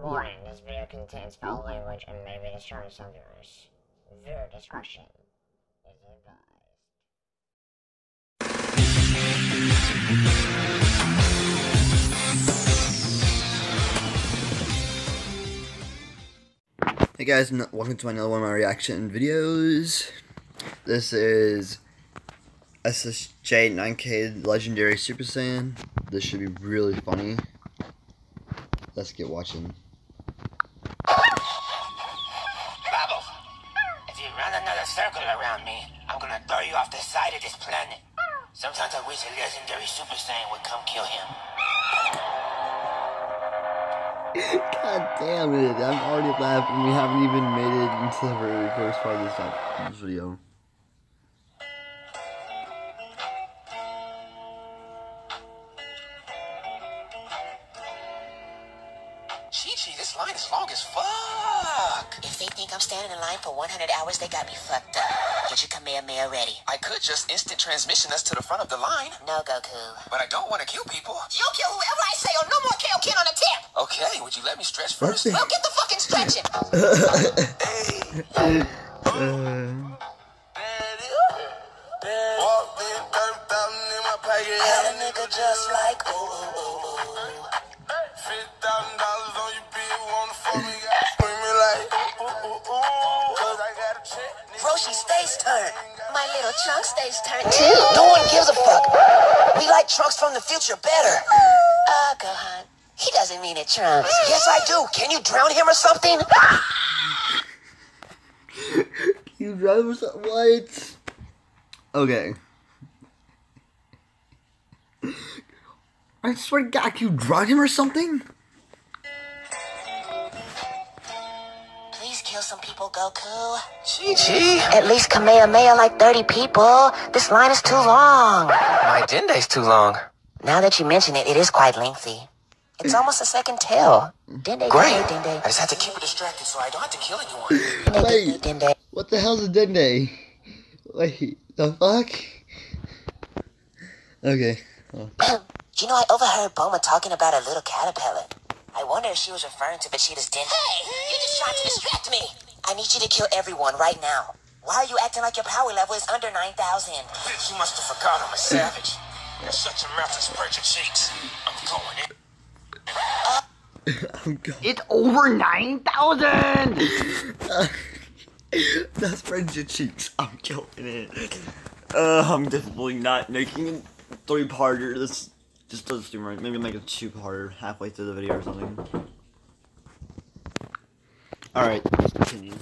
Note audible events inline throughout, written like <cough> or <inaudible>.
Warning, this video contains foul language and may be disturbing some viewers. Viewer discretion is advised. Hey guys, welcome to another one of my reaction videos. This is SSJ 9K Legendary Super Saiyan. This should be really funny. Let's get watching. Around me, I'm gonna throw you off the side of this planet. Sometimes I wish a legendary Super Saiyan would come kill him. God damn it, I'm already laughing. We haven't even made it into the very first part of this, this video. Is long as fuck. If they think I'm standing in line for 100 hours, they got me fucked up. Get your Kamehameha ready. I could just instant transmission us to the front of the line. No, Goku. But I don't want to kill people. You'll kill whoever I say or no more Kaioken on the tip. Okay, would you let me stretch first? Okay. Well, get the fucking stretching. Uh, I had a nigga just like ooh, ooh, ooh, ooh. Roshi stays turned. My little trunk stays turned too. No one gives a fuck. We like Trunks from the future better. Uh, Gohan. He doesn't mean it Trunks. Yes, I do. Can you drown him or something? <laughs> you drivers, what? Okay. I swear to God, can you drown him or something? Kill some people, Goku. Chi-Chi. At least Kamehameha like 30 people. This line is too long. My Dende's too long. Now that you mention it, it is quite lengthy. It's almost a second tail. Dende, Great. Dende, Dende. I just have to keep it distracted so I don't have to kill anyone. Dende, Wait. Dende, Dende. What the hell's a dende? Wait, the fuck? Okay. <coughs> Oh. You know, I overheard Bulma talking about a little caterpillar. I wonder if she was referring to Vegeta's den. Hey, you just tried to distract me. I need you to kill everyone right now. Why are you acting like your power level is under 9,000? Bitch, you must have forgot I'm a savage. You're such a mouth to spread your cheeks. I'm going in. I'm going. It's over 9,000! That's spread your cheeks. I'm killing it. Uh, I'm definitely not making a three-parter. This just doesn't seem right. Maybe make a two-parter halfway through the video or something. Alright, let's continue.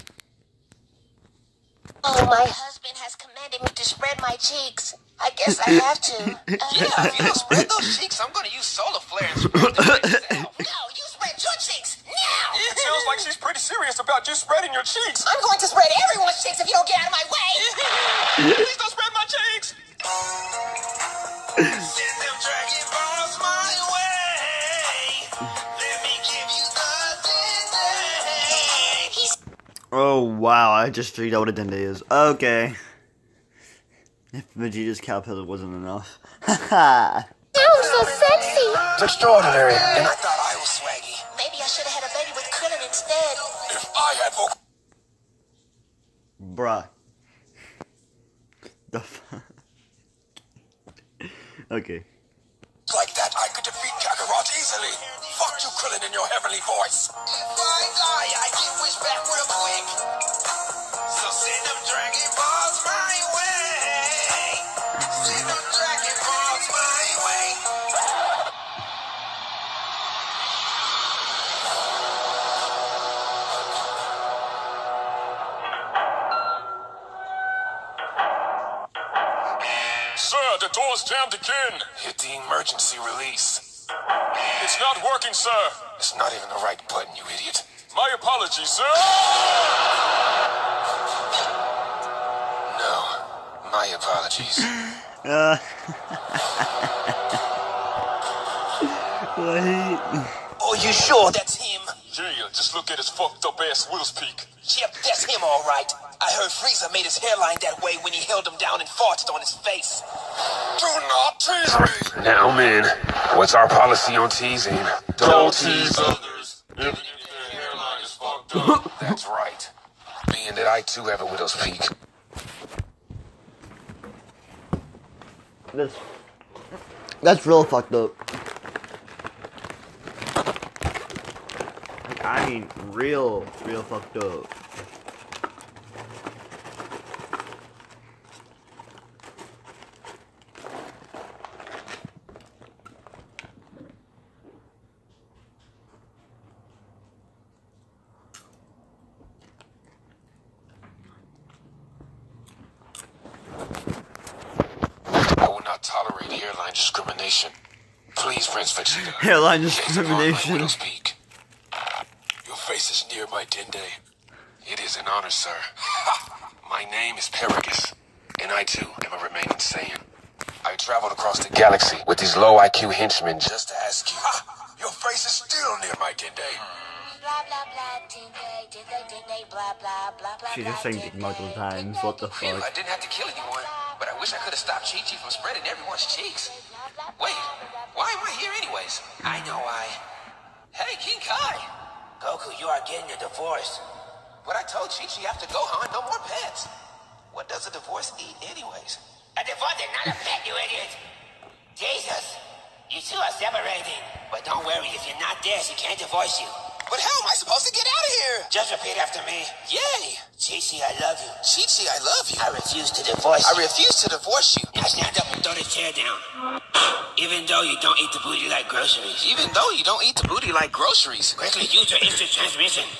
Oh, my husband has commanded me to spread my cheeks. I guess I have to. <laughs> Uh, Yeah, if you don't spread those cheeks, I'm gonna use solar flare and spread them. <laughs> No, you spread your cheeks now! It sounds like she's pretty serious about you spreading your cheeks. I'm going to spread everyone's cheeks if you don't get out of my way! <laughs> Please don't spread my cheeks. Send them dragon balls my way. Let me give you the He's Oh, wow, I just figured out what a dende is. Okay. If Vegeta's caterpillar wasn't enough. <laughs> Haha. so sexy! It's extraordinary. And I thought I was swaggy. Maybe I should have had a baby with Krillin instead. If I had vocal. Bruh. The fuck? Okay. Like that, I could defeat Kakarot easily. Fuck you, Krillin, in your heavenly voice. I back real quick. So send them Dragon Balls door's jammed again. Hit the emergency release. It's not working, sir. It's not even the right button, you idiot. My apologies, sir. No, my apologies. <laughs> Uh. <laughs> Wait. oh, you sure that's him? Yeah, just look at his fucked up ass Will's peak. Yep, that's him, all right. I heard Frieza made his hairline that way when he held him down and farted on his face. Do not tease me. Now, men, what's our policy on teasing? Don't tease others, even if their hairline is fucked up. <laughs> That's right. Being that I too have a widow's peak. That's that's real fucked up. I mean, real, real fucked up. I will not tolerate hairline discrimination. Please, Prince <laughs> Vegeta. Hairline gaze upon my discrimination. widow's peak. Your face is near my dende. It is an honor, sir. <laughs> my name is Paragus, and I too am a remaining Saiyan. I traveled across the galaxy with these low IQ henchmen just to ask you. <laughs> Your face is still near my dende. Blah blah blah, Dinde, Dinde, Dinde, blah blah blah blah. She just sang it multiple times. What the Phew, I fuck? didn't have to kill anyone, but I wish I could have stopped Chi Chi from spreading everyone's cheeks. Wait, why am I here anyways? I know why. Hey, King Kai! Goku, you are getting a divorce. But I told Chi Chi after Gohan, no more pets. What does a divorce eat anyways? A divorce is not a pet, you idiot! Jesus! You two are separating. But don't worry, if you're not there, she can't divorce you. But how am I supposed to get out of here? Just repeat after me. Yay! Chi Chi, I love you. Chi Chi, I love you. I refuse to divorce I you. refuse to divorce you. Now stand up and throw the chair down. Even though you don't eat the booty like groceries. Even though you don't eat the booty like groceries. Quickly use your instant transmission. <laughs>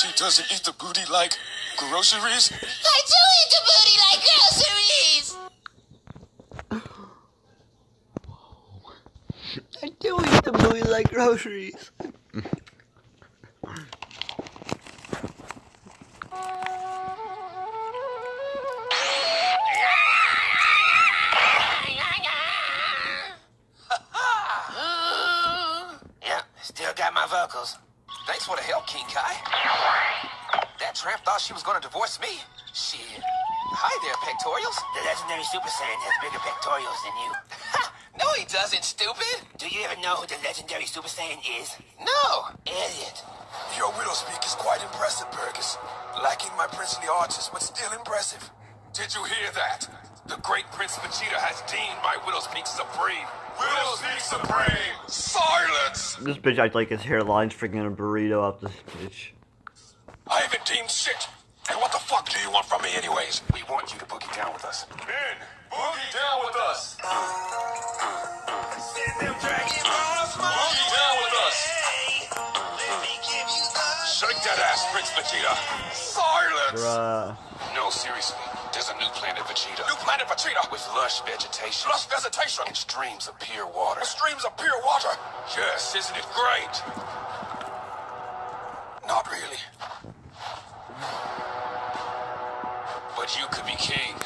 She doesn't eat the booty like groceries? I do eat the booty like groceries. I do eat the movie like groceries. Yep, <laughs> still got my vocals. Thanks for the help, King Kai. That tramp thought she was gonna divorce me. Shit. Hi there, pectorials. The legendary Super Saiyan has bigger pectorials than you. <laughs> no, doesn't, stupid. Do you even know who the legendary Super Saiyan is? No. Idiot. Your widow speak is quite impressive, Burgess. Lacking my princely arches, but still impressive. Did you hear that? The great Prince Vegeta has deemed my widow speak supreme. Widow's speak supreme! Silence! This bitch acts like his hairline's freaking a burrito out this bitch. I haven't deemed shit. And what the fuck do you want from me anyways? We want you to boogie down with us. Men, boogie down with us! Uh, Shake that ass, Prince Vegeta! Silence! Bruh. No, seriously. There's a new planet Vegeta. New planet Vegeta! With lush vegetation. Lush vegetation! And streams of pure water. Streams of pure water! Yes, isn't it great? Not really. But you could be king.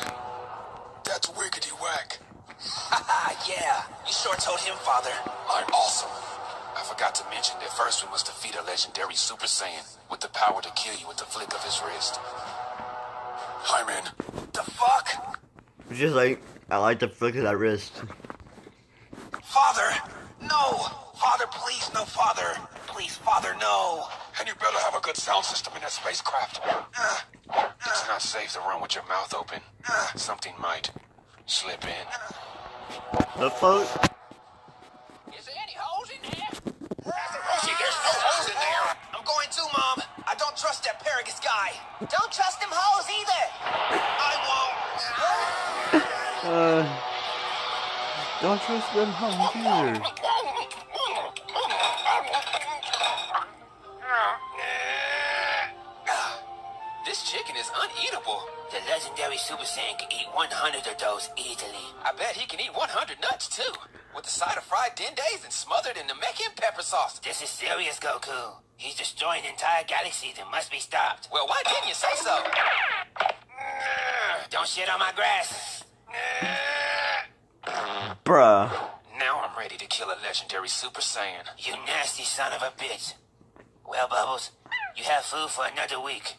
That's wiggity whack. Haha, <laughs> yeah. You sure told him, father. I'm awesome. I forgot to mention that first we must defeat a legendary Super Saiyan with the power to kill you with the flick of his wrist. I'm in. The fuck? It's just like, I like the flick of that wrist. Father! No! Father, please, no, father! Please, father, no! And you better have a good sound system in that spacecraft. Uh, it's not safe to run with your mouth open. Uh. Something might slip in. The fuck? Trust them hoes either. I won't. <laughs> Uh, don't trust them hoes either. This chicken is uneatable. The legendary Super Saiyan can eat 100 of those easily. I bet he can eat 100 nuts too. With a side of fried dendays and smothered in the Namekian pepper sauce. This is serious, Goku. He's destroying entire galaxies and must be stopped. Well, why didn't you say so? Don't shit on my grass. Bruh. Now I'm ready to kill a legendary Super Saiyan. You nasty son of a bitch. Well, Bubbles, you have food for another week.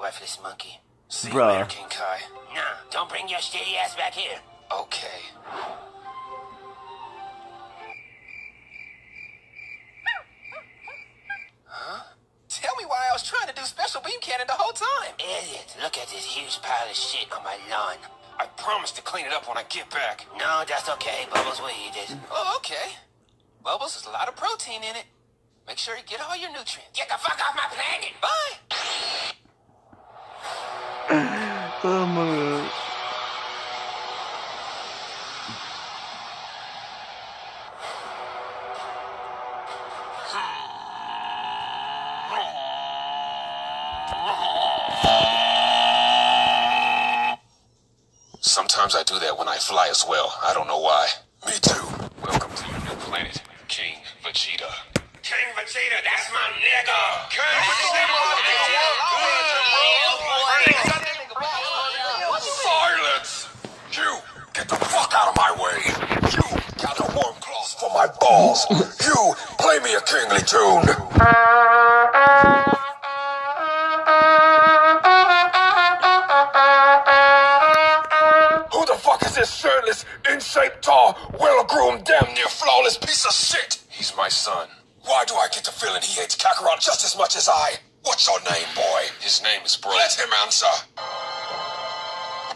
Worthless monkey. See you later, King Kai. Nah, don't bring your shitty ass back here. Okay. Cannon the whole time. Idiot, look at this huge pile of shit on my lawn. I promise to clean it up when I get back. No, that's okay. Bubbles will eat it. Oh, okay. Bubbles has a lot of protein in it. Make sure you get all your nutrients. Get the fuck off my planet. Bye. <sighs> Oh my god. Do that when I fly as well. I don't know why. Me too. Welcome to your new planet, King Vegeta. King Vegeta, that's my nigga. Silence! You, get the fuck out of my way. You, got a warm cloth for my balls. you, play me a kingly tune. Tall, well groomed, damn near flawless piece of shit? He's my son. Why do I get the feeling he hates Kakarot just as much as I? What's your name, boy? His name is Bro. Let him answer.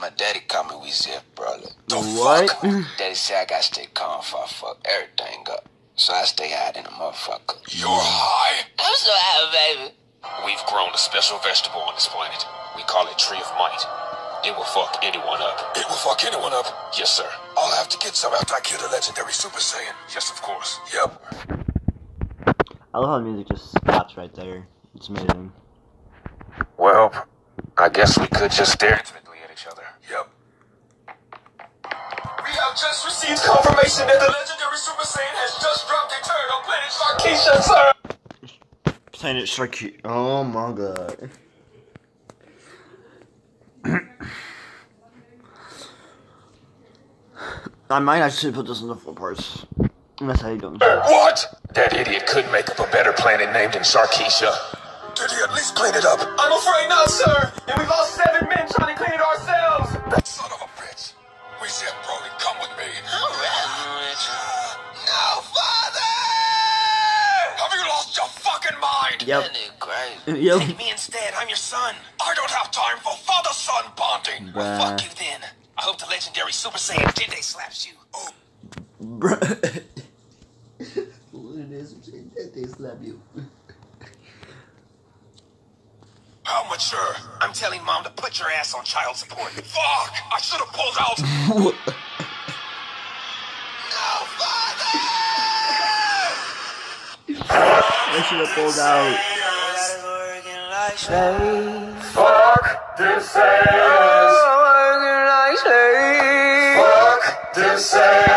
My daddy called me Weezy, brother. The What? fuck? <laughs> Daddy said I gotta stay calm before I fuck everything up. So I stay high in a motherfucker. You're high? I'm so high, baby. We've grown a special vegetable on this planet. We call it Tree of Might. It will fuck anyone up. It will fuck anyone up. Yes, sir. I'll have to get some after I kill the legendary Super Saiyan. Yes, of course. Yep. I love how the music just stops right there. It's amazing. Well, I guess we could just stare intimately at each other. Yep. We have just received confirmation that the legendary Super Saiyan has just dropped a turn on planet Sarkisha, sir. Planet Sharky. Oh my god. I might actually put this in the full parts. Unless how you doing. What? That idiot could make up a better planet named in Sarkisha. Did he at least clean it up? I'm afraid not, sir. And we lost seven men trying to clean it ourselves. That son of a bitch. We said, Broly, come with me. No, father! Have you lost your fucking mind? Yep. nigga crazy. Yep. Take me instead. I'm your son. I don't have time for father-son bonding. Bruh. Fuck you then. I hope the legendary Super Saiyan Dende slaps you. Bruh. What it is, they slap you. How mature? I'm telling mom to put your ass on child support. Fuck! I should have pulled out. <laughs> no, father! I should have pulled out. Fuck this ass. Fuck this ass.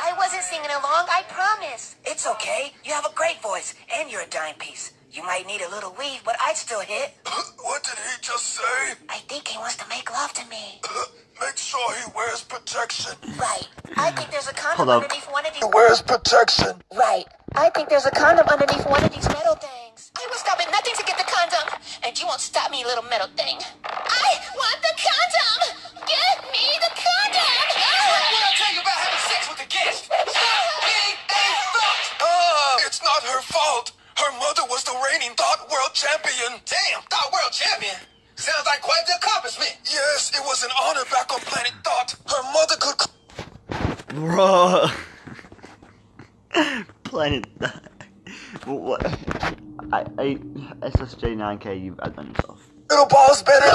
I wasn't singing along, I promise. It's okay. You have a great voice, and you're a dime piece. You might need a little weave, but I'd still hit. <coughs> What did he just say? I think he wants to make love to me. <coughs> Make sure he wears protection. Right. I think there's a condom Hold up. underneath one of these. He wears protection. Right. I think there's a condom underneath one of these metal things. I will stop at nothing to get the condom. And you won't stop me, little metal thing. SSJ9K, you've outdone yourself. Little balls better.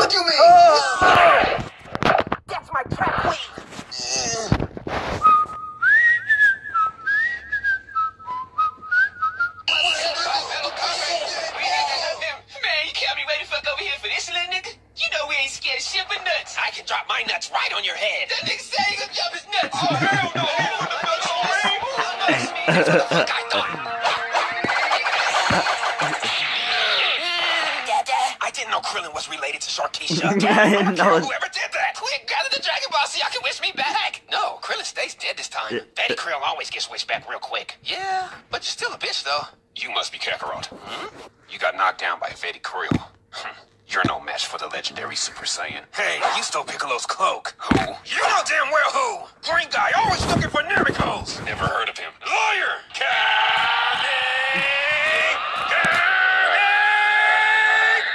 Dead this. Daddy Krill always gets wished back real quick. Yeah, but you're still a bitch, though. You must be Kakarot. Hmm? You got knocked down by Vedi Krill. Hmm. You're no match for the legendary Super Saiyan. Hey, you stole Piccolo's cloak. Who? You know damn well who! Green guy, always looking for Namicos! Never heard of him. Lawyer!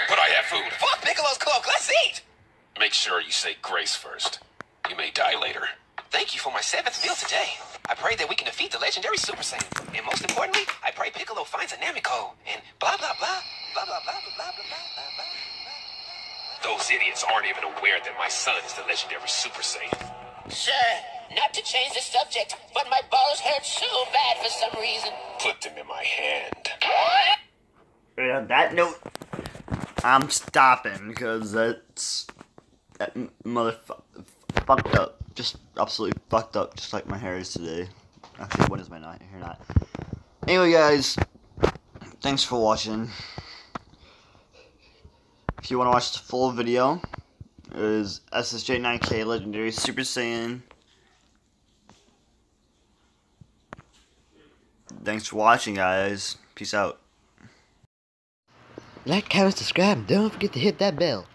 But I have food. Fuck Piccolo's cloak. Let's eat. Make sure you say grace first. You may die later. Thank you for my seventh meal today. I pray that we can defeat the legendary Super Saiyan. And most importantly, I pray Piccolo finds a Namiko. And blah, blah, blah, blah, blah, blah, blah, blah, blah, blah, blah, blah. Those idiots aren't even aware that my son is the legendary Super Saiyan. Sir, not to change the subject, but my balls hurt so bad for some reason. Put them in my hand. And on that note, I'm stopping because that's that motherfucker fucked up. Just absolutely fucked up, just like my hair is today. Actually, when is my not hair not? Anyway, guys, thanks for watching. If you want to watch the full video, it is SSJ9K Legendary Super Saiyan. Thanks for watching, guys. Peace out. Like, comment, subscribe, and don't forget to hit that bell.